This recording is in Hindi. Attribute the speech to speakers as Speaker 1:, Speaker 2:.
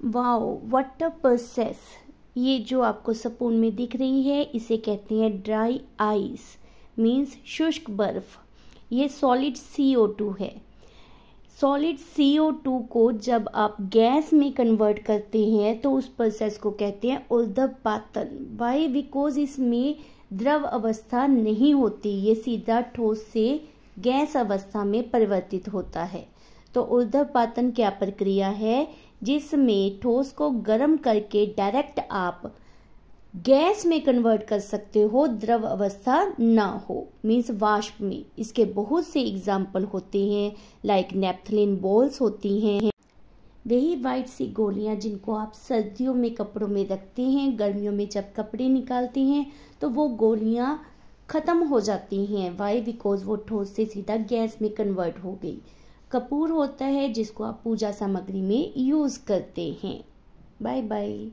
Speaker 1: वाओ व्हाट अ प्रोसेस ये जो आपको सपून में दिख रही है, इसे कहते हैं ड्राई आइस मीन्स शुष्क बर्फ़। ये सॉलिड सी ओ टू है। सॉलिड सी ओ टू को जब आप गैस में कन्वर्ट करते हैं तो उस प्रोसेस को कहते हैं उर्धपातन वाई बिकॉज़ इसमें द्रव अवस्था नहीं होती, ये सीधा ठोस से गैस अवस्था में परिवर्तित होता है। तो उर्धव पातन क्या प्रक्रिया है? जिसमें ठोस को गर्म करके डायरेक्ट आप गैस में कन्वर्ट कर सकते हो, द्रव अवस्था ना हो। मीन्स वाष्प में। इसके बहुत से एग्ज़ाम्पल होते हैं लाइक नेपथलिन बॉल्स होती हैं। वही वाइट सी गोलियाँ जिनको आप सर्दियों में कपड़ों में रखते हैं, गर्मियों में जब कपड़े निकालते हैं तो वो गोलियाँ ख़त्म हो जाती हैं। वाई बिकॉज़ वो ठोस से सीधा गैस में कन्वर्ट हो गई। कपूर होता है जिसको आप पूजा सामग्री में यूज़ करते हैं। Bye bye.